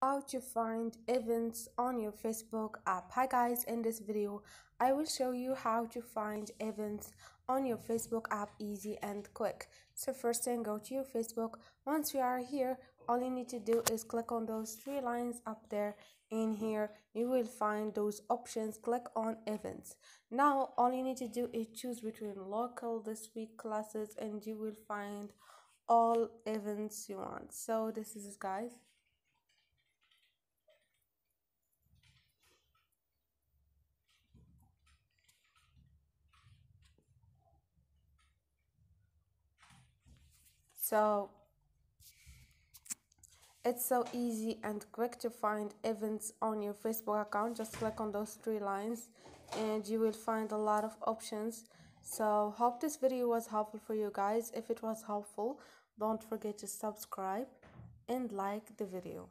how to find events on your facebook app. Hi guys in this video i will show you how to find events on your facebook app easy and quick. So first thing go to your facebook. Once you are here all you need to do is click on those three lines up there in here. You will find those options. Click on events. Now all you need to do is choose between local this week classes and you will find all events you want. So this is guys so it's so easy and quick to find events on your facebook account. Just click on those three lines and you will find a lot of options. So hope this video was helpful for you guys. If it was helpful don't forget to subscribe and like the video